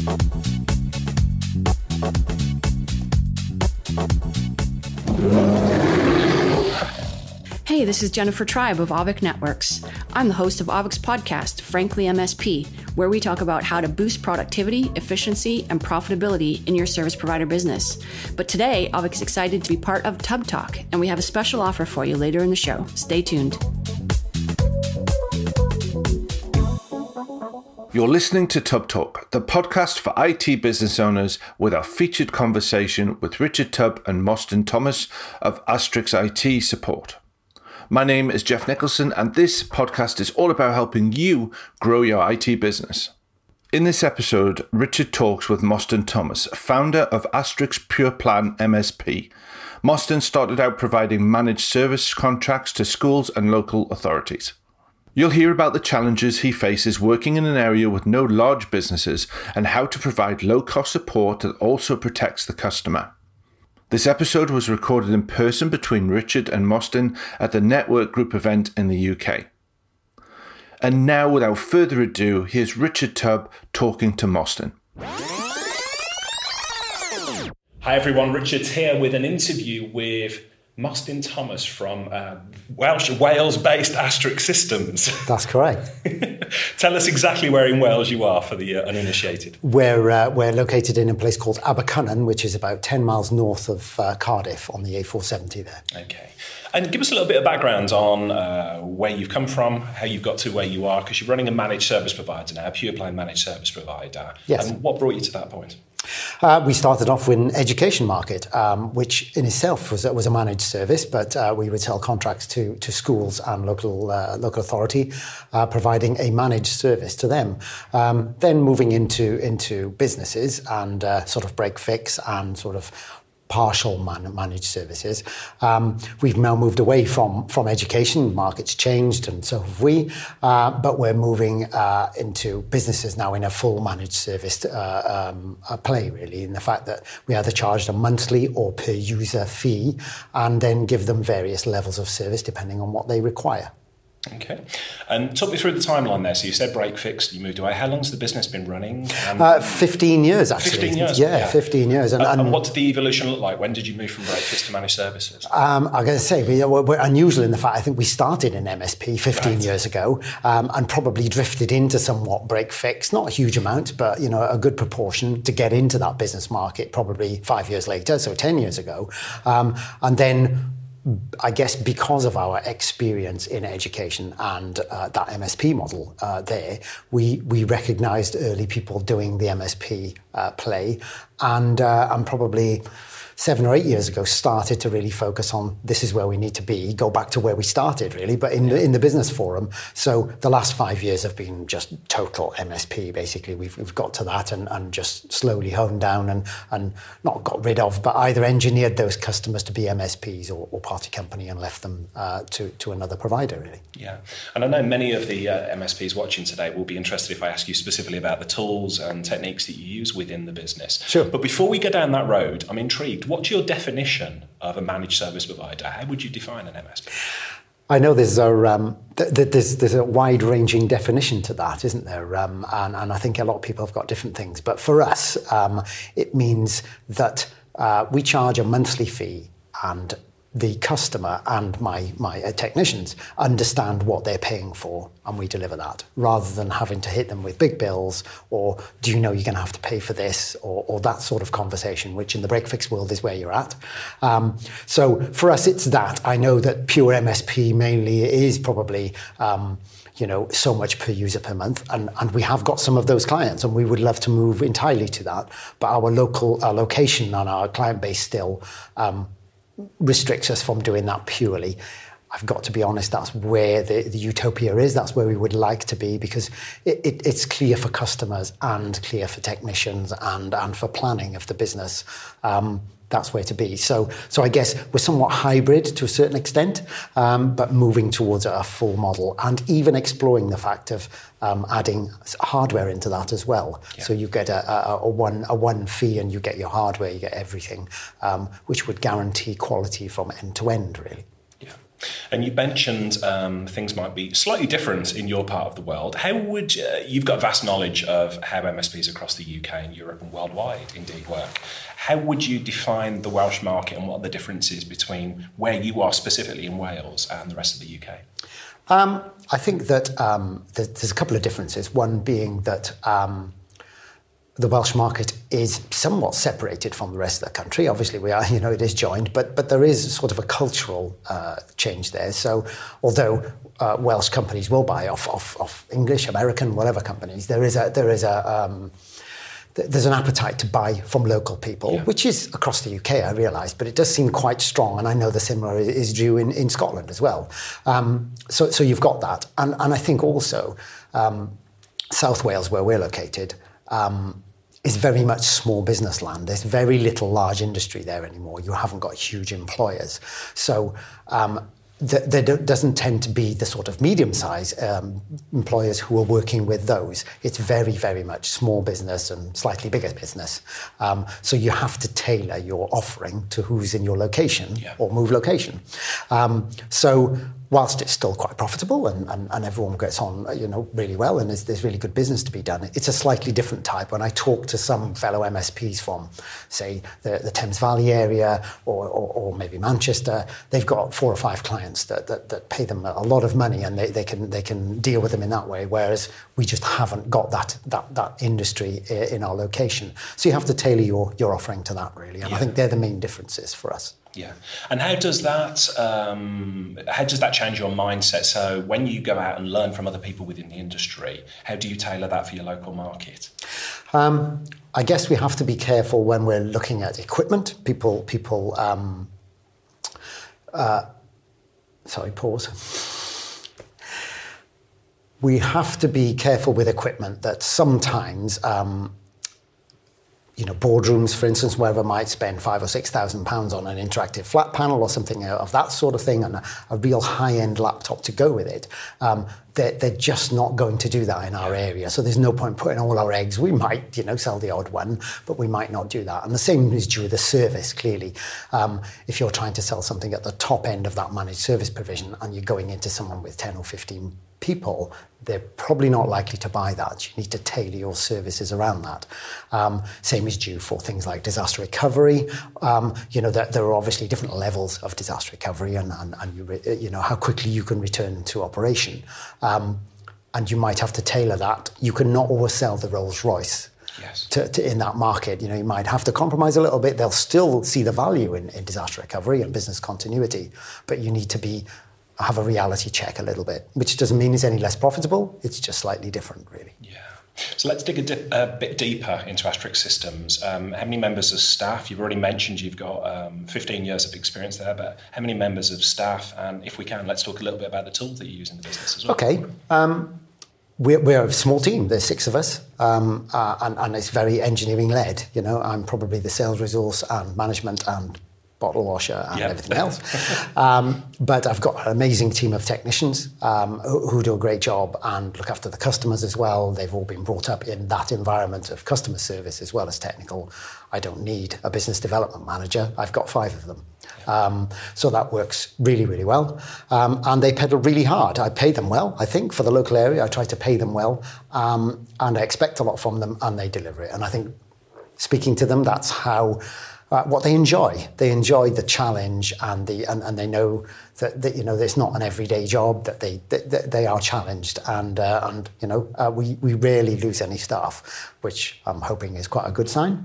Hey, this is Jennifer Tribe of Auvik Networks. I'm the host of Auvik's podcast, Frankly MSP, where we talk about how to boost productivity, efficiency, and profitability in your service provider business. But today, Avic is excited to be part of TubbTalk, and we have a special offer for you later in the show. Stay tuned. You're listening to TubbTalk, the podcast for IT business owners, with our featured conversation with Richard Tubb and Mostyn Thomas of Astrix IT Support. My name is Jeff Nicholson, and this podcast is all about helping you grow your IT business. In this episode, Richard talks with Mostyn Thomas, founder of Astrix Pure Plan MSP. Mostyn started out providing managed service contracts to schools and local authorities. You'll hear about the challenges he faces working in an area with no large businesses and how to provide low cost support that also protects the customer. This episode was recorded in person between Richard and Mostyn at the Network Group event in the UK. And now, without further ado, here's Richard Tubb talking to Mostyn. Hi everyone, Richard's here with an interview with Mostyn Thomas from uh, Welsh, Wales-based Astrix Systems. That's correct. Tell us exactly where in Wales you are for the uh, uninitiated. We're, uh, we're located in a place called Abercynon, which is about 10 miles north of uh, Cardiff on the A470 there. Okay. And give us a little bit of background on uh, where you've come from, how you've got to where you are, because you're running a managed service provider now, a pure play managed service provider. Yes. And what brought you to that point? Uh, we started off with an education market, um, which in itself was, was a managed service, but uh, we would sell contracts to, to schools and local, uh, local authority, uh, providing a managed service to them. Um, then moving into, into businesses and uh, sort of break fix and sort of partial man- managed services. Um, we've now moved away from, from education, markets changed, and so have we, uh, but we're moving uh, into businesses now in a full managed service uh, um, play, really, in the fact that we either charge a monthly or per user fee and then give them various levels of service depending on what they require. Okay. And talk me through the timeline there. So you said break fix, you moved away. How long has the business been running? Um, uh, 15 years, actually. 15 years? Yeah, yeah. 15 years. And, and, and, what did the evolution look like? When did you move from break fix to managed services? Um, I'm going to say, we, are unusual in the fact I think we started in MSP 15 right. years ago um, and probably drifted into somewhat break fix, not a huge amount, but you know a good proportion to get into that business market probably five years later, so 10 years ago. Um, and then I guess because of our experience in education and uh, that MSP model uh, there, we, we recognized early people doing the MSP uh, play. And, uh, and probably seven or eight years ago started to really focus on this is where we need to be, go back to where we started really, but in, the, in the business forum. So the last five years have been just total MSP basically. We've, we've got to that and, and just slowly honed down and, and not got rid of, but either engineered those customers to be MSPs or, or party company and left them uh, to, to another provider really. Yeah, and I know many of the uh, MSPs watching today will be interested if I ask you specifically about the tools and techniques that you use within the business. Sure. But before we go down that road, I'm intrigued what's your definition of a managed service provider? How would you define an MSP? I know there's a um, th- th- there's, there's a wide-ranging definition to that, isn't there? Um, and, and I think a lot of people have got different things. But for us, um, it means that uh, we charge a monthly fee, and the customer and my, my uh, technicians understand what they're paying for and we deliver that rather than having to hit them with big bills or do you know you're going to have to pay for this or, or that sort of conversation which in the break fix world is where you're at um, so for us it's that i know that pure msp mainly is probably um, you know, so much per user per month. And, and we have got some of those clients and we would love to move entirely to that. But our local, our location and our client base still um, restricts us from doing that purely. I've got to be honest, that's where the, the utopia is. That's where we would like to be because it, it, it's clear for customers and clear for technicians and, and for planning of the business. Um, that's where to be. So, so I guess we're somewhat hybrid to a certain extent, um, but moving towards a full model and even exploring the fact of um, adding hardware into that as well. Yeah. So you get a, a, a, one a one fee and you get your hardware, you get everything, um, which would guarantee quality from end to end, really. And you mentioned um, things might be slightly different in your part of the world. How would uh, you've got vast knowledge of how MSPs across the UK and Europe and worldwide indeed work? How would you define the Welsh market and what are the differences between where you are specifically in Wales and the rest of the UK? Um, I think that um, there's a couple of differences. One being that um, the Welsh market is somewhat separated from the rest of the country. Obviously, we are, you know, it is joined, but but there is sort of a cultural uh, change there. So, although uh, Welsh companies will buy off, off, off English, American, whatever companies, there is a there is a um, there's an appetite to buy from local people, yeah. which is across the UK, I realise, but it does seem quite strong. And I know the similar is due in, in Scotland as well. Um, so, so you've got that. And, and I think also um, South Wales, where we're located, um, is very much small business land. There's very little large industry there anymore. You haven't got huge employers. So um, there doesn't tend to be the sort of medium-sized um, employers who are working with those. It's very, very much small business and slightly bigger business. Um, so you have to tailor your offering to who's in your location yeah. or move location. Um, so whilst it's still quite profitable and, and, and everyone gets on you know really well and there's, there's really good business to be done, it's a slightly different type. When I talk to some fellow MSPs from, say, the, the Thames Valley area or, or, or, maybe Manchester, they've got four or five clients that, that, that pay them a lot of money and they, they, can, they can deal with them in that way, whereas we just haven't got that, that, that industry in our location. So you have to tailor your, your offering to that, really. And yeah. I think they're the main differences for us. Yeah, and how does that um, how does that change your mindset? So when you go out and learn from other people within the industry, how do you tailor that for your local market? Um, I guess we have to be careful when we're looking at equipment. People, people. Um, uh, sorry, pause. We have to be careful with equipment that sometimes um, you know, boardrooms, for instance, where wherever might spend five or six thousand pounds on an interactive flat panel or something of that sort of thing, and a, a real high-end laptop to go with it. Um, they're, they're, just not going to do that in our area. So there's no point putting all our eggs. We might, you know, sell the odd one, but we might not do that. And the same is true of the service. Clearly, um, if you're trying to sell something at the top end of that managed service provision, and you're going into someone with ten or fifteen people, they're probably not likely to buy that. You need to tailor your services around that. Um, same is due for things like disaster recovery. Um, you know, there, there, are obviously different levels of disaster recovery and, and, and you, re, you know, how quickly you can return to operation. Um, and you might have to tailor that. You cannot always sell the Rolls Royce Yes. To, to, in that market. You know, you might have to compromise a little bit. They'll still see the value in, in disaster recovery and business continuity, but you need to be have a reality check a little bit, which doesn't mean it's any less profitable. It's just slightly different, really. Yeah. So let's dig a, a bit deeper into Astrix Systems. Um, how many members of staff? You've already mentioned you've got um, 15 years of experience there, but how many members of staff? And if we can, let's talk a little bit about the tools that you use in the business as well. Okay. Um, we're, we're, a small team. There's six of us, um, uh, and, and, it's very engineering led. You know, I'm probably the sales resource and management and bottle washer and yep. everything else. um, but I've got an amazing team of technicians um, who, who, do a great job and look after the customers as well. They've all been brought up in that environment of customer service as well as technical. I don't need a business development manager. I've got five of them. Um, so that works really, really well. Um, and they pedal really hard. I pay them well, I think, for the local area. I try to pay them well. Um, and I expect a lot from them and they deliver it. And I think speaking to them, that's how uh, what they enjoy. They enjoy the challenge and the and, and they know that, that you know it's not an everyday job that they that, they are challenged and uh, and you know uh, we we rarely lose any staff, which I'm hoping is quite a good sign.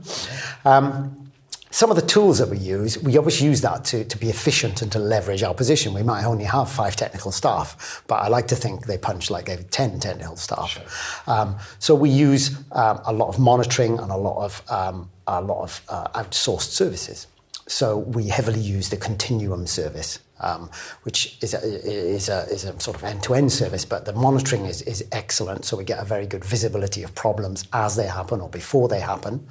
Um, some of the tools that we use, we obviously use that to, to be efficient and to leverage our position. We might only have five technical staff, but I like to think they punch like they have 10 technical staff. Sure. Um, so we use um, a lot of monitoring and a lot of, um, a lot of uh, outsourced services. So we heavily use the Continuum service um, which is a, is, a, is a sort of end-to-end service, but the monitoring is, is excellent, so we get a very good visibility of problems as they happen or before they happen.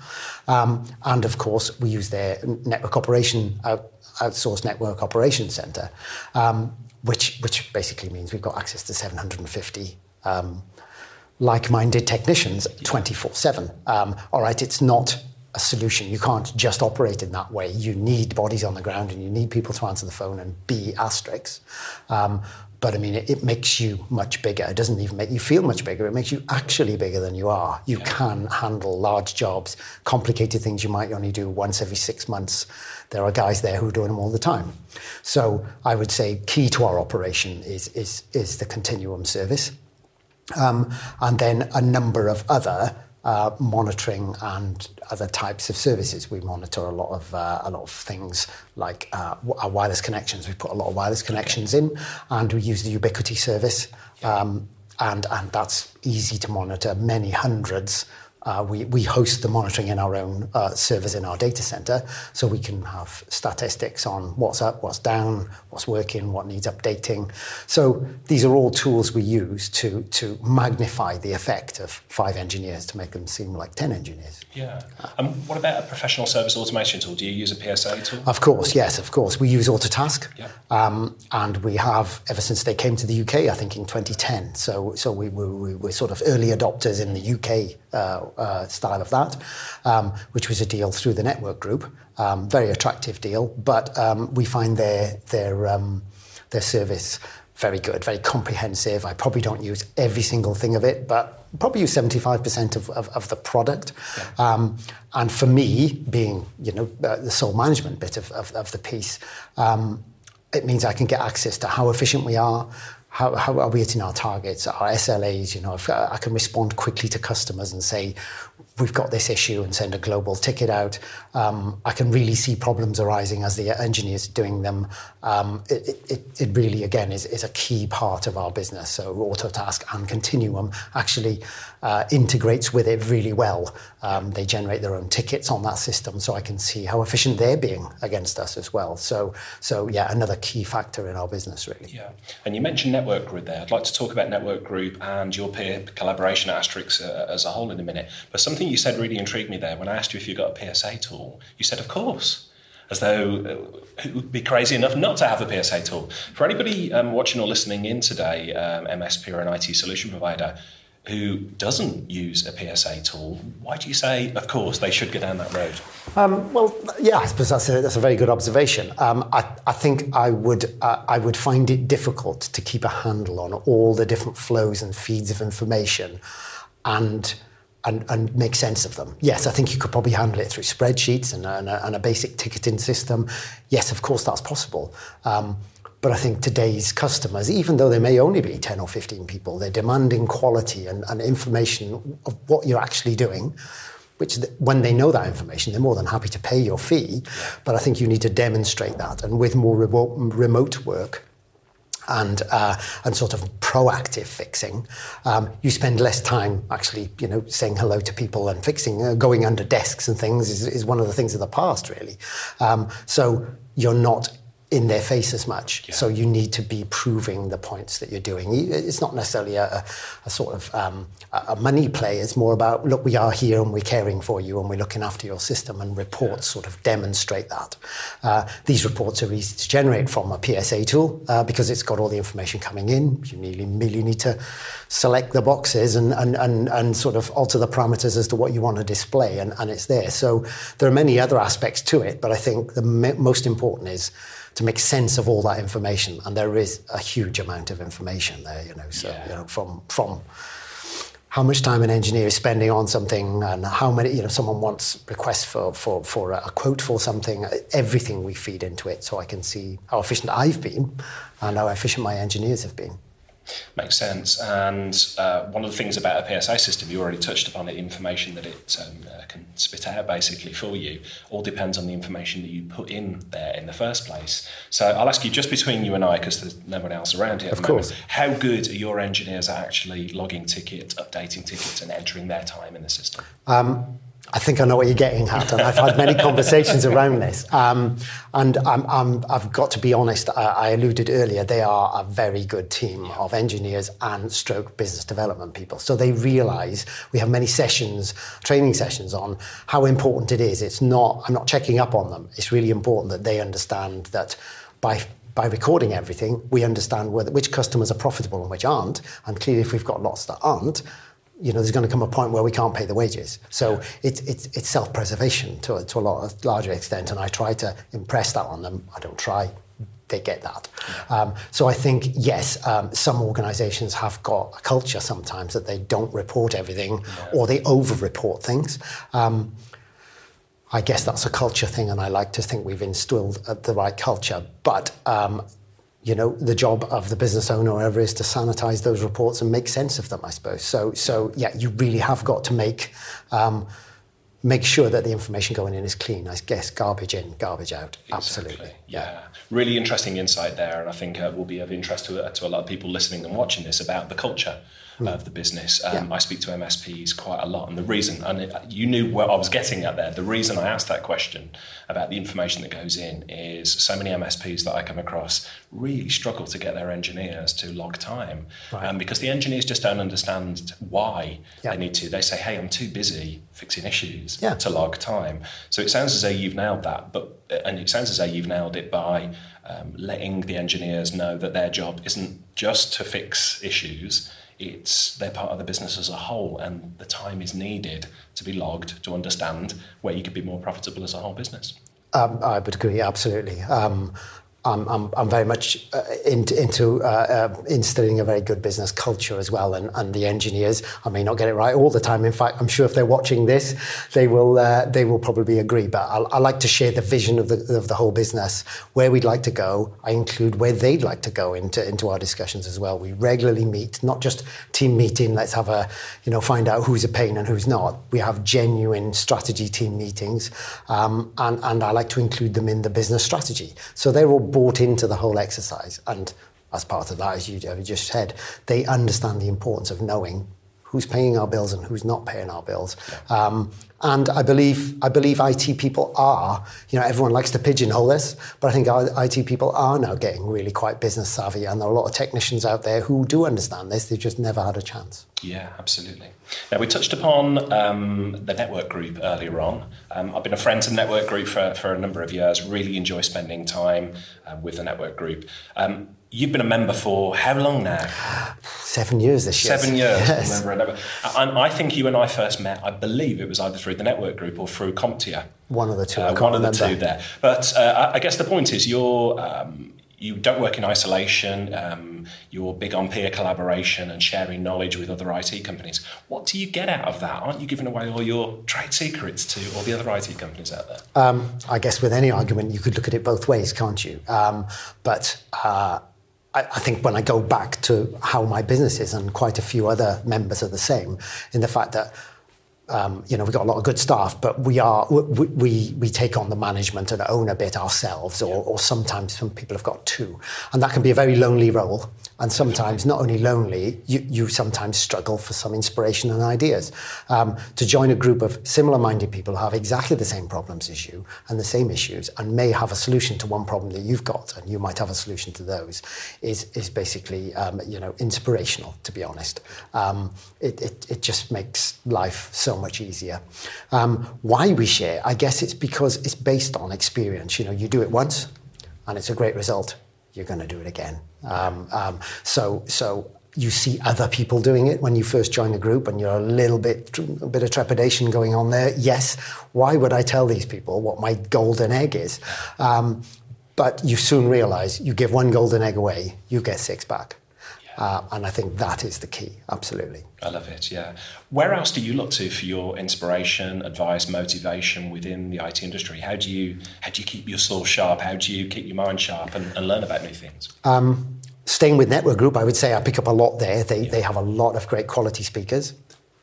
Um, and of course, we use their network operation, out, outsourced network operation center, um, which, which basically means we've got access to 750 um, like-minded technicians 24-7. Um, all right, it's not a solution. You can't just operate in that way. You need bodies on the ground and you need people to answer the phone and be asterisks. Um, but I mean, it, it, makes you much bigger. It doesn't even make you feel much bigger. It makes you actually bigger than you are. You yeah. can handle large jobs, complicated things you might only do once every six months. There are guys there who are doing them all the time. So I would say key to our operation is, is, is the continuum service. Um, and then a number of other uh, monitoring and other types of services. We monitor a lot of uh, a lot of things like uh, our wireless connections. We put a lot of wireless connections in, and we use the Ubiquiti service, um, and and that's easy to monitor. Many hundreds uh, we, we host the monitoring in our own uh, servers in our data center, so we can have statistics on what's up, what's down, what's working, what needs updating. So these are all tools we use to, to magnify the effect of five engineers to make them seem like 10 engineers. Yeah. And um, what about a professional service automation tool? Do you use a PSA tool? Of course, yes, of course. We use Autotask, yeah. um, and we have ever since they came to the UK, I think in 2010. So, so we, we, we were sort of early adopters in the UK uh, uh, style of that, um, which was a deal through the network group. Um, very attractive deal, but um, we find their their um, their service very good, very comprehensive. I probably don't use every single thing of it, but probably use 75% of, of, of the product. Yeah. Um, and for me, being you know uh, the sole management bit of, of, of the piece, um, it means I can get access to how efficient we are, how, how are we hitting our targets, our SLAs? You know, I can respond quickly to customers and say, we've got this issue and send a global ticket out. Um, I can really see problems arising as the engineers doing them. Um, it, it, it, really, again, is, is a key part of our business. So Autotask and Continuum actually uh, integrates with it really well. Um, they generate their own tickets on that system, so I can see how efficient they're being against us as well. So, so yeah, another key factor in our business, really. Yeah, and you mentioned Network Group there. I'd like to talk about Network Group and your peer collaboration at Astrix uh, as a whole in a minute. But something you said really intrigued me there when I asked you if you got a PSA tool. You said, of course as though uh, it would be crazy enough not to have a PSA tool. For anybody um, watching or listening in today, um, MSP or an IT solution provider, who doesn't use a PSA tool, why do you say, of course, they should go down that road? Um, well, yeah, I suppose that's a, that's a very good observation. Um, I, I, think I would, uh, I would find it difficult to keep a handle on all the different flows and feeds of information and, and, and make sense of them. Yes, I think you could probably handle it through spreadsheets and, and, a, and a basic ticketing system. Yes, of course, that's possible. Um, but I think today's customers, even though they may only be 10 or 15 people, they're demanding quality and, and information of what you're actually doing, which when they know that information, they're more than happy to pay your fee. But I think you need to demonstrate that. And with more remote, remote work, and uh, and sort of proactive fixing, um, you spend less time actually, you know, saying hello to people and fixing, uh, going under desks and things is, is one of the things of the past, really. Um, so you're not in their face as much. Yeah. So you need to be proving the points that you're doing. It's not necessarily a, a sort of um, a money play. It's more about look, we are here and we're caring for you and we're looking after your system. And reports yeah. sort of demonstrate that. Uh, these reports are easy to generate from a PSA tool uh, because it's got all the information coming in. You really, really need to select the boxes and, and, and, and sort of alter the parameters as to what you want to display, and, and it's there. So there are many other aspects to it, but I think the most important is to make sense of all that information. And there is a huge amount of information there, you know. So yeah. you know, from from how much time an engineer is spending on something and how many, you know, someone wants requests for, for, for a quote for something, everything we feed into it so I can see how efficient I've been and how efficient my engineers have been. Makes sense. And uh, one of the things about a PSA system, you already touched upon it, the information that it um, uh, can spit out basically for you, all depends on the information that you put in there in the first place. So I'll ask you just between you and I, because there's no one else around here. Of course. Moment, how good are your engineers at actually logging tickets, updating tickets, and entering their time in the system? Um, I think I know what you're getting at, and I've had many conversations around this. Um, and i have got to be honest, I, I, alluded earlier, they are a very good team of engineers and stroke business development people. So they realise we have many sessions, training sessions on how important it is. It's not, I'm not checking up on them. It's really important that they understand that by by recording everything, we understand whether, which customers are profitable and which aren't. And clearly, if we've got lots that aren't, you know, there's going to come a point where we can't pay the wages. So it's, it's, it's self-preservation to, a- to a lot of larger extent, and I try to impress that on them. I don't try, they get that. Um, so I think, yes, um, some organizations have got a culture sometimes that they don't report everything or they over-report things. Um, I guess that's a culture thing, and I like to think we've instilled uh, the right culture. But um, you know, the job of the business owner or whatever is to sanitize those reports and make sense of them, I suppose. So, so yeah, you really have got to make um, make sure that the information going in is clean. I guess garbage in, garbage out. Absolutely. Exactly. Yeah. Really interesting insight there, and I think uh, will be of interest to, to a lot of people listening and watching this about the culture of the business. Um, Yeah. I speak to MSPs quite a lot, and the reason, and it, you knew where I was getting at there. The reason I asked that question about the information that goes in is so many MSPs that I come across really struggle to get their engineers to log time, Right. um, because the engineers just don't understand why Yeah. they need to. They say, "Hey, I'm too busy fixing issues Yeah. to log time." So it sounds as though you've nailed that, but and it sounds as though you've nailed it by um, letting the engineers know that their job isn't just to fix issues. It's they're part of the business as a whole, and the time is needed to be logged to understand where you could be more profitable as a whole business. Um, I would agree, absolutely. Um, I'm, I'm, I'm very much uh, into, into uh, uh, instilling a very good business culture as well. And, and the engineers, I may not get it right all the time. In fact, I'm sure if they're watching this, they will, uh, they will probably agree. But I, I like to share the vision of the, of the whole business, where we'd like to go. I include where they'd like to go into, into our discussions as well. We regularly meet, not just team meeting, let's have a, you know, find out who's a pain and who's not. We have genuine strategy team meetings. Um, and, and I like to include them in the business strategy. So they're all bought into the whole exercise. And as part of that, as you just said, they understand the importance of knowing who's paying our bills and who's not paying our bills. Um, and I believe, I believe IT people are, you know, everyone likes to pigeonhole this, but I think our IT people are now getting really quite business savvy. And there are a lot of technicians out there who do understand this. They've just never had a chance. Yeah, absolutely. Now, we touched upon um, the network group earlier on. Um, I've been a friend to the network group for, for a number of years, really enjoy spending time uh, with the network group. Um, you've been a member for how long now? Seven years this year. Seven years. Yes. Member of network. And I think you and I first met, I believe it was either through the network group or through CompTIA. One of the two. I Uh, one of the two there. But uh, I I guess the point is you're um, you don't work in isolation. Um, you're big on peer collaboration and sharing knowledge with other IT companies. What do you get out of that? Aren't you giving away all your trade secrets to all the other IT companies out there? Um, I guess with any argument, you could look at it both ways, can't you? Um, but uh, I, I think when I go back to how my business is, and quite a few other members are the same, in the fact that um, you know, we've got a lot of good staff, but we are we, we, we take on the management and own a bit ourselves, or, or sometimes some people have got two, and that can be a very lonely role. And sometimes, not only lonely, you, you sometimes struggle for some inspiration and ideas. Um, to join a group of similar-minded people who have exactly the same problems as you and the same issues, and may have a solution to one problem that you've got, and you might have a solution to those, is is basically um, you know inspirational. To be honest, um, it, it it just makes life so much easier. Um, why we share? I guess it's because it's based on experience. You know, you do it once, and it's a great result. You're going to do it again. Um, um, so so you see other people doing it when you first join the group, and you're a little bit a bit of trepidation going on there. Yes, why would I tell these people what my golden egg is? Um, but you soon realise you give one golden egg away, you get six back. Uh, and I think that is the key, absolutely. I love it. Yeah. Where else do you look to for your inspiration, advice, motivation within the IT industry? How do you how do you keep your soul sharp? How do you keep your mind sharp and, and learn about new things? Staying with Network Group, I would say I pick up a lot there. They, they have a lot of great quality speakers.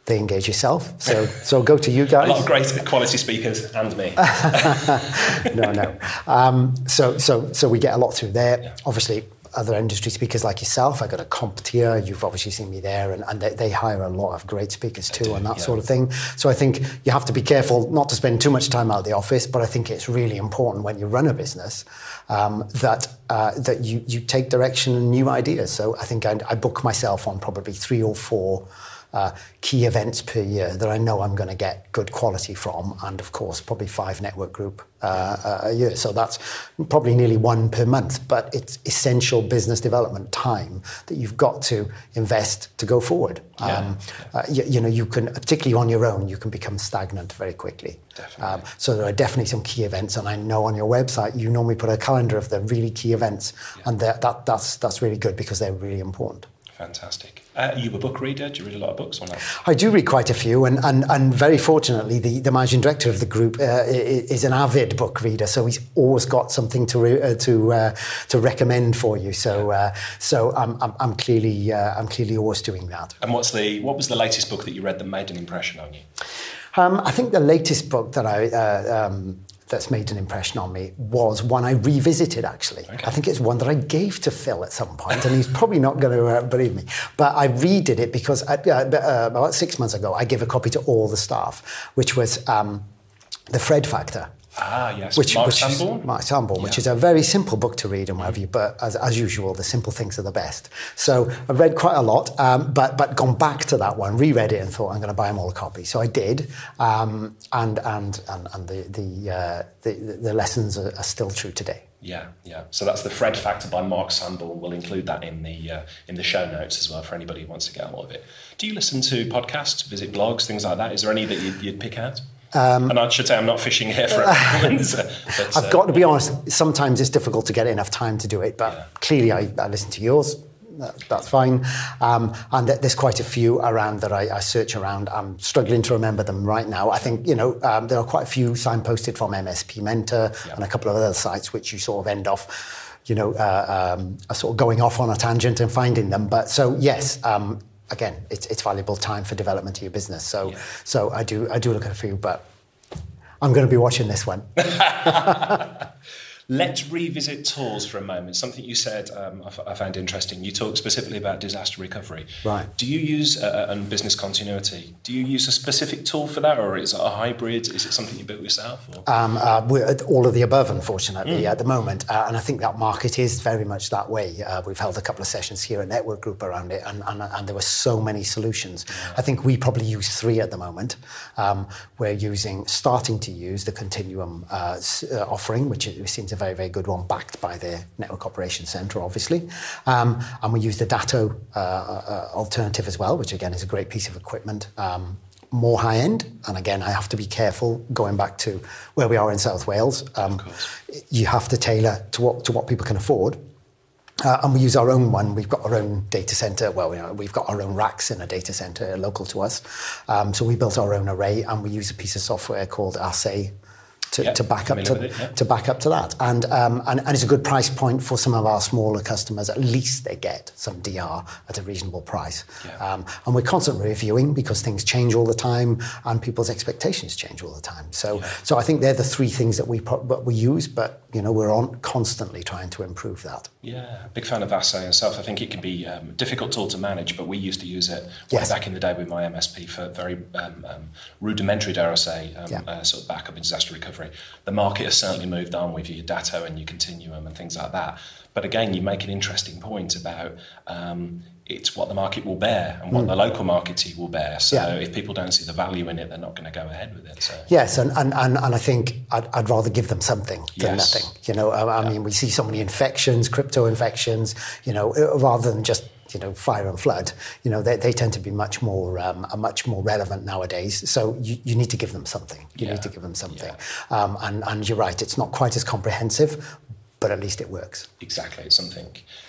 They engage yourself. So, so go to you guys. A lot of great quality speakers and me. no, no. Um, so, so, so we get a lot through there. Obviously, other industry speakers like yourself. I got a CompTIA. You've obviously seen me there, and, and they, they hire a lot of great speakers too, do, and that yeah. sort of thing. So I think you have to be careful not to spend too much time out of the office. But I think it's really important when you run a business um, that uh, that you you take direction and new ideas. So I think I, I book myself on probably three or four uh, key events per year that I know I'm going to get good quality from, and of course, probably five network group uh, a year. So that's probably nearly one per month, but it's essential business development time that you've got to invest to go forward. Yeah. Um, uh, you, you, know, you can, particularly on your own, you can become stagnant very quickly. Um, so there are definitely some key events, and I know on your website you normally put a calendar of the really key events, yeah. and that, that, that's, that's really good because they're really important. Fantastic. Uh, are you a book reader? Do you read a lot of books or not? I do read quite a few, and, and, and very fortunately, the, the managing director of the group uh, is an avid book reader, so he's always got something to re, uh, to uh, to recommend for you. So uh, so I'm, I'm, I'm clearly uh, I'm clearly always doing that. And what's the what was the latest book that you read that made an impression on you? Um, I think the latest book that I um, that's made an impression on me was one I revisited actually. Okay. I think it's one that I gave to Phil at some point, and he's probably not going to uh, believe me. But I redid it because uh, uh, about six months ago, I gave a copy to all the staff, which was um, The Fred Factor. Ah, yes. Which, Mark which Sanborn? Is, Mark Sanborn, yeah. which is a very simple book to read and what have you, but as, as usual, the simple things are the best. So I've read quite a lot, um, but, but gone back to that one, reread it and thought, I'm going to buy them all a copy. So I did, um, and, and, and, and the, the, uh, the, the lessons are, are still true today. Yeah, yeah. So that's the Fred Factor by Mark Sanborn. We'll include that in the uh, in the show notes as well for anybody who wants to get more of it. Do you listen to podcasts, visit blogs, things like that? Is there any that you'd, you'd pick out? Um, and I should say I'm not fishing here for influence. but, I've uh, got to be honest, sometimes it's difficult to get enough time to do it, but yeah. clearly I, I, listen to yours. that's fine. Um, and there's quite a few around that I, I, search around. I'm struggling to remember them right now. I think, you know, um, there are quite a few signposted from MSP Mentor yeah. and a couple of other sites which you sort of end off, you know, uh, um, sort of going off on a tangent and finding them. But so, yes, um, again, it's, it's valuable time for development of your business. So, yeah. so I do I do look at a few, but I'm going to be watching this one. Let's revisit tools for a moment. Something you said um, I, found interesting. You talked specifically about disaster recovery. Right. Do you use uh, uh, and business continuity? Do you use a specific tool for that, or is it a hybrid? Is it something you built yourself? Um, uh, all of the above, unfortunately, mm. at the moment. Uh, and I think that market is very much that way. Uh, we've held a couple of sessions here at Network Group around it, and, and, and there were so many solutions. Yeah. I think we probably use three at the moment. Um, we're using, starting to use the Continuum uh, offering, which seems a very, very good one, backed by the Network Operations Center, obviously. Um, and we use the Datto uh, uh, alternative as well, which again is a great piece of equipment. Um, more high end, and again, I have to be careful going back to where we are in South Wales. Um, you have to tailor to what to what people can afford. Uh, and we use our own one. We've got our own data center. Well, you know, we've got our own racks in a data center local to us. Um, so we built our own array, and we use a piece of software called Ahsay to, yep, to back up to, it, yep. to back up to that. And, um, and, and it's a good price point for some of our smaller customers. At least they get some DR at a reasonable price. Yeah. Um, and we're constantly reviewing because things change all the time and people's expectations change all the time. So, so I think they're the three things that we put, we use, but you know we're on constantly trying to improve that. Yeah, big fan of Ahsay myself. I think it can be um, a difficult tool to manage, but we used to use it yes. back in the day with my MSP for very um, um, rudimentary, dare I say, um, yeah. uh, sort of backup and disaster recovery recovery. The market has certainly moved on with your Datto and your Continuum and things like that. But again, you make an interesting point about um, it's what the market will bear and what mm. the local market will bear. So yeah. if people don't see the value in it, they're not going to go ahead with it. So. Yes, and, and, and, and I think I'd, I'd rather give them something than yes. nothing. You know, I, I yeah. mean, we see so many infections, crypto infections, you know, rather than just you know, fire and flood, you know, they, they tend to be much more, um, are much more relevant nowadays. So you, you need to give them something. You yeah. need to give them something. Yeah. Um, and, and you're right, it's not quite as comprehensive, but at least it works. Exactly, something.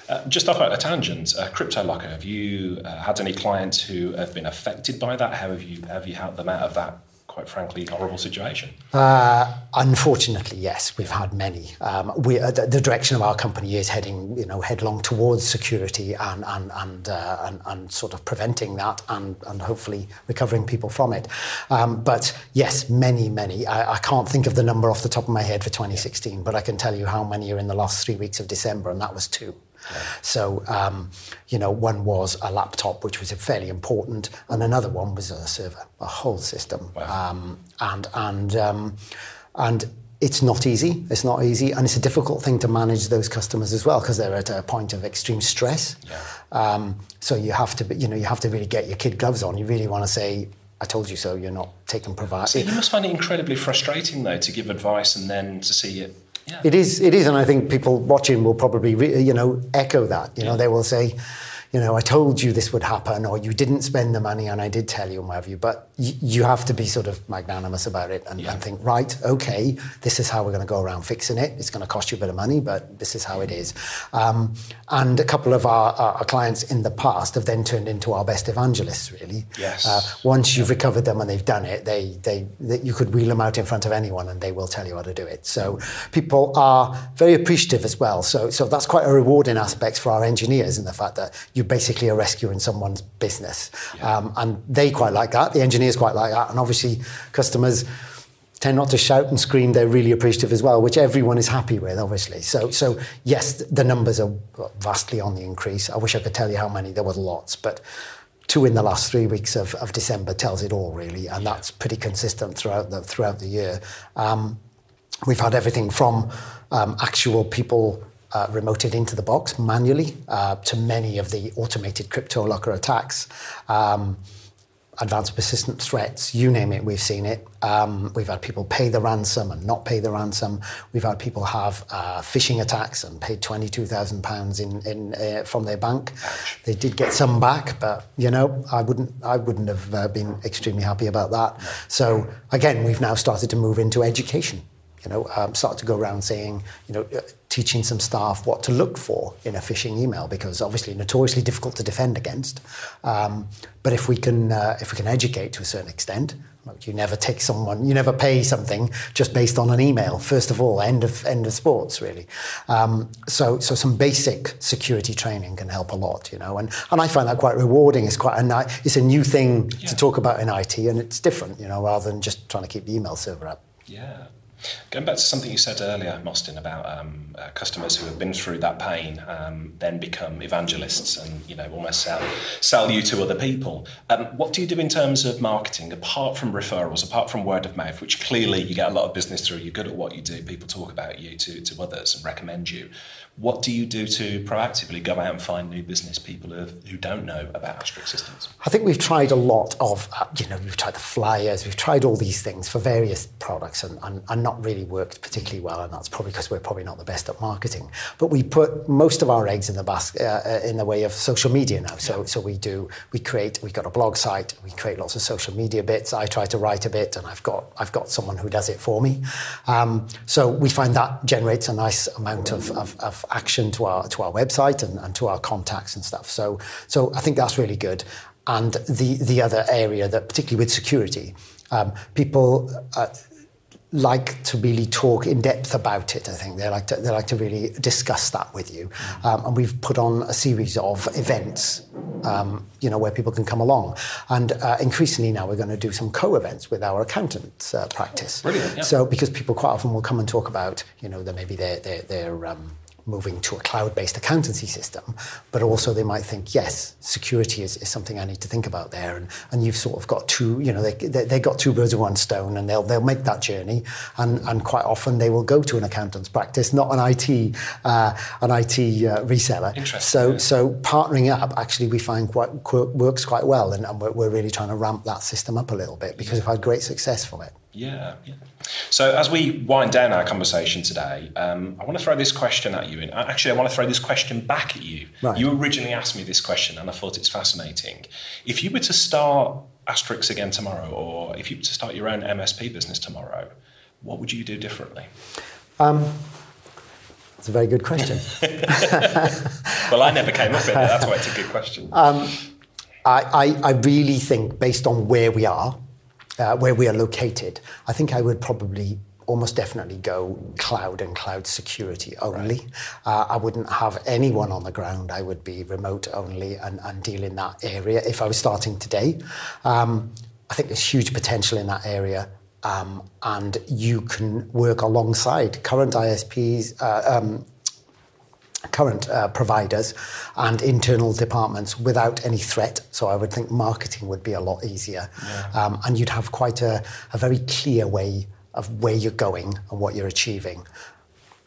Uh, just off a tangent, uh, CryptoLocker, have you uh, had any clients who have been affected by that? How have you, have you helped them out of that quite frankly, horrible situation? Uh, unfortunately, yes, we've had many. Um, we, uh, the, the, direction of our company is heading, you know, headlong towards security and and and, uh, and, and sort of preventing that and and hopefully recovering people from it. Um, but yes, many, many. I, I, can't think of the number off the top of my head for 2016, but I can tell you how many are in the last three weeks of December, and that was two. So, um, you know, one was a laptop, which was a fairly important, and another one was a server, a whole system. Wow. Um, and and um, and it's not easy. It's not easy, and it's a difficult thing to manage those customers as well because they're at a point of extreme stress. Yeah. Um, so you have to, you know, you have to really get your kid gloves on. You really want to say, "I told you so." You're not taking provide. So you must find it incredibly frustrating, though, to give advice and then to see it. Yeah. It is, it is, and I think people watching will probably, you know, echo that. You know, they will say, you know, I told you this would happen, or you didn't spend the money, and I did tell you, and what have you. But y- you have to be sort of magnanimous about it and, and think, right, okay, this is how we're going to go around fixing it. It's going to cost you a bit of money, but this is how it is. Um, and a couple of our, our, our clients in the past have then turned into our best evangelists, really. Yes. Uh, once you've recovered them and they've done it, they, they, they, you could wheel them out in front of anyone and they will tell you how to do it. So people are very appreciative as well. So, so that's quite a rewarding aspect for our engineers in the fact that you basically are rescuing someone's business. Um, and they quite like that. The engineers quite like that. And obviously customers tend not to shout and scream. They're really appreciative as well, which everyone is happy with, obviously. So, so yes, the numbers are vastly on the increase. I wish I could tell you how many. There were lots, but two in the last three weeks of, of December tells it all, really, and that's pretty consistent throughout the throughout the year. Um, we've had everything from um, actual people. Uh, remoted into the box manually uh, to many of the automated crypto locker attacks. Um, advanced persistent threats, you name it, we've seen it. Um, we've had people pay the ransom and not pay the ransom. We've had people have uh, phishing attacks and paid £22,000 in, in, uh, from their bank. They did get some back, but, you know, I wouldn't, I wouldn't have uh, been extremely happy about that. So, again, we've now started to move into education you know, um, start to go around saying, you know, uh, teaching some staff what to look for in a phishing email because obviously notoriously difficult to defend against. Um, but if we can, uh, if we can educate to a certain extent, like you never take someone, you never pay something just based on an email. First of all, end of end of sports, really. Um, so, so some basic security training can help a lot, you know. And and I find that quite rewarding. It's quite a ni- it's a new thing Yeah. to talk about in IT, and it's different, you know, rather than just trying to keep the email server up. Yeah. Going back to something you said earlier, Mostyn, about um, uh, customers who have been through that pain um, then become evangelists and you know almost sell, sell you to other people. Um, what do you do in terms of marketing, apart from referrals, apart from word of mouth, which clearly you get a lot of business through, you're good at what you do, people talk about you to, to others and recommend you. What do you do to proactively go out and find new business people who, who don't know about Astrix Systems? I think we've tried a lot of, uh, you know, we've tried the flyers, we've tried all these things for various products and, and, and not really worked particularly well. And that's probably because we're probably not the best at marketing. But we put most of our eggs in the basket uh, in the way of social media now. So, so we do, we create, we've got a blog site, we create lots of social media bits. I try to write a bit and I've got, I've got someone who does it for me. Um, so we find that generates a nice amount of, of, of action to our, to our website and, and to our contacts and stuff. So, so I think that's really good. And the, the other area that, particularly with security, um, people uh, like to really talk in depth about it. I think they like to they like to really discuss that with you. Um, and we've put on a series of events, um, you know, where people can come along. And uh, increasingly now we're going to do some co-events with our accountants uh, practice. Brilliant, yeah. So because people quite often will come and talk about, you know, that maybe they're, they're um, moving to a cloud-based accountancy system, but also they might think, yes, security is, is something I need to think about there, and, and you've sort of got two, you know, they, they, they got two birds with one stone, and they'll they'll make that journey, and and quite often they will go to an accountant's practice, not an IT uh, an IT uh, reseller. Interesting, So yeah. so partnering up actually we find quite qu- works quite well, and, and we're, we're really trying to ramp that system up a little bit because we've had great success from it. Yeah, yeah. So as we wind down our conversation today, um, I want to throw this question at you. And uh, actually, I want to throw this question back at you. Right. You originally asked me this question, and I thought it's fascinating. If you were to start Astrix again tomorrow, or if you were to start your own MSP business tomorrow, what would you do differently? Um, it's a very good question. Well, I never came up with it. That's why it's a good question. Um, I, I, I really think, based on where we are, uh, where we are located, I think I would probably almost definitely go cloud and cloud security only. Uh, I wouldn't have anyone on the ground. I would be remote only and, and deal in that area if I was starting today. Um, I think there's huge potential in that area. Um, and you can work alongside current ISPs, uh, um, current uh, providers and internal departments without any threat. So I would think marketing would be a lot easier. Um, and you'd have quite a, a very clear way of where you're going and what you're achieving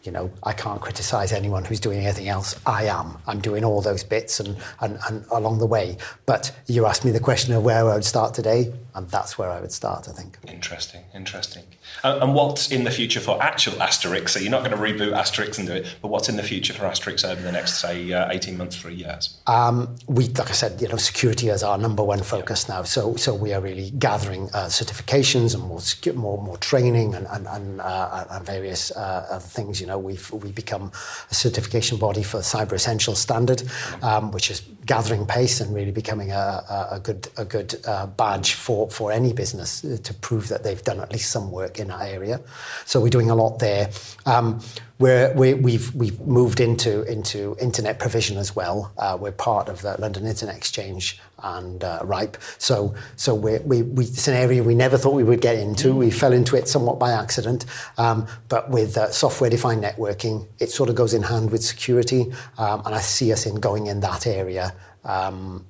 you know, I can't criticize anyone who's doing anything else. I am. I'm doing all those bits and, and, and along the way. But you asked me the question of where I would start today, and that's where I would start, I think. Interesting, interesting. Uh, and what's in the future for actual Astrix? So you're not going to reboot Astrix and do it, but what's in the future for Astrix over the next, say, uh, 18 months, three years? Um, we, like I said, you know, security is our number one focus now. So, so we are really gathering uh, certifications and more, more, more training and, and, and, uh, and various uh, other things, you know, we've we become a certification body for Cyber Essentials Standard, um, which is gathering pace and really becoming a, a, a good a good uh, badge for for any business to prove that they've done at least some work in that area. So we're doing a lot there. Um, we're, we, have we've, we've moved into into internet provision as well. Uh, we're part of the London Internet Exchange and uh, RIPE. So so we we, we, it's an area we never thought we would get into. We fell into it somewhat by accident. Um, but with uh, software defined networking, it sort of goes in hand with security, um, and I see us in going in that area. Um,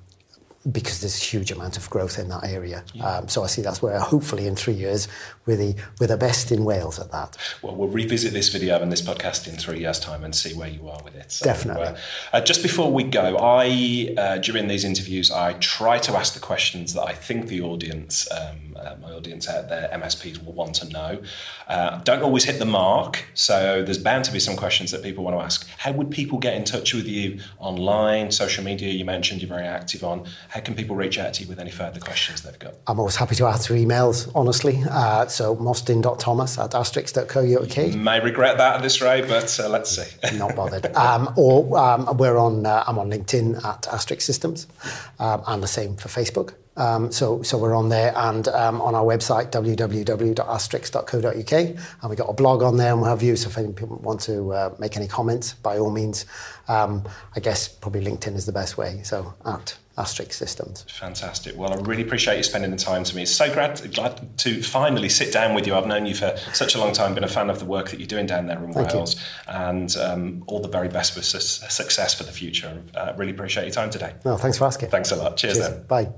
because there's a huge amount of growth in that area. Yeah. Um, so I see that's where hopefully in three years we're the, we're the best in Wales at that. Well, we'll revisit this video and this podcast in three years' time and see where you are with it. So, Definitely. Uh, uh, just before we go, I uh, during these interviews I try to ask the questions that I think the audience, um, uh, my audience out there, MSPs will want to know. Uh, don't always hit the mark, so there's bound to be some questions that people want to ask. How would people get in touch with you online, social media? You mentioned you're very active on how can people reach out to you with any further questions they've got? I'm always happy to answer emails, honestly. Uh, so mostyn.thomas at astrix.co.uk. May regret that at this rate, but uh, let's see. Not bothered. Um, or um, we're on, uh, I'm on LinkedIn at Astrix Systems, um, and the same for Facebook. Um, so, so we're on there and um, on our website, www.astrix.co.uk. And we've got a blog on there and we'll have views. So if any people want to uh, make any comments, by all means, um, I guess probably LinkedIn is the best way. So at Astrix Systems. Fantastic. Well, I really appreciate you spending the time to me. It's so glad, glad to finally sit down with you. I've known you for such a long time, been a fan of the work that you're doing down there in Thank Wales, you. and um, all the very best with su- success for the future. Uh, really appreciate your time today. No, thanks for asking. Thanks a lot. Cheers, Cheers. then. Bye.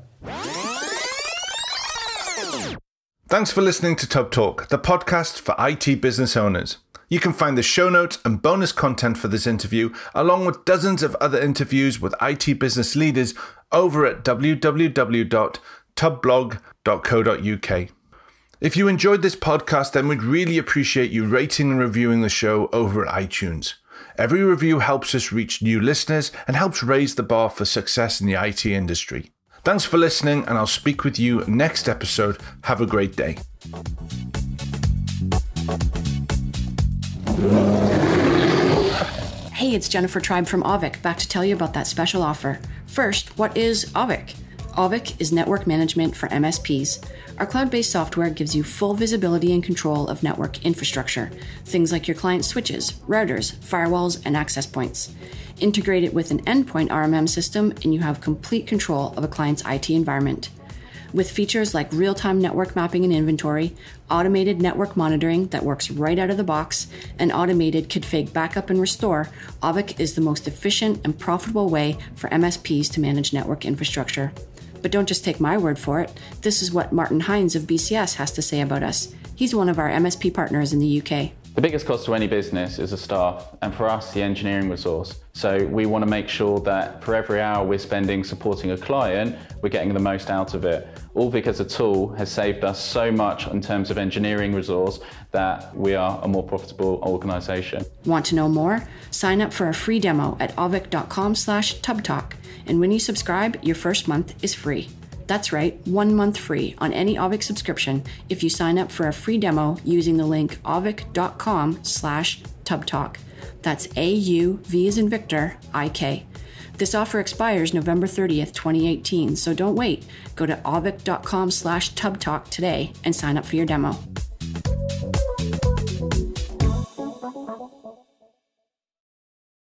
Thanks for listening to TubbTalk, the podcast for IT business owners. You can find the show notes and bonus content for this interview, along with dozens of other interviews with IT business leaders, over at www.tubblog.co.uk. If you enjoyed this podcast, then we'd really appreciate you rating and reviewing the show over at iTunes. Every review helps us reach new listeners and helps raise the bar for success in the IT industry. Thanks for listening, and I'll speak with you next episode. Have a great day. Hey, it's Jennifer Tribe from Auvik, back to tell you about that special offer. First, what is Auvik? Auvik is network management for MSPs. Our cloud based software gives you full visibility and control of network infrastructure, things like your client switches, routers, firewalls, and access points. Integrate it with an endpoint RMM system, and you have complete control of a client's IT environment. With features like real time network mapping and inventory, automated network monitoring that works right out of the box, and automated config backup and restore, Auvik is the most efficient and profitable way for MSPs to manage network infrastructure. But don't just take my word for it. This is what Martin Hines of BCS has to say about us. He's one of our MSP partners in the UK. The biggest cost to any business is the staff, and for us, the engineering resource. So we want to make sure that for every hour we're spending supporting a client, we're getting the most out of it. Auvik as a tool has saved us so much in terms of engineering resource that we are a more profitable organization. Want to know more? Sign up for a free demo at auvik.com slash tubbtalk. And when you subscribe, your first month is free. That's right, one month free on any Auvik subscription if you sign up for a free demo using the link auvik.com slash tubbtalk. That's A-U-V as in Victor, I-K. This offer expires November 30th, 2018, so don't wait. Go to auvik.com slash tubbtalk today and sign up for your demo.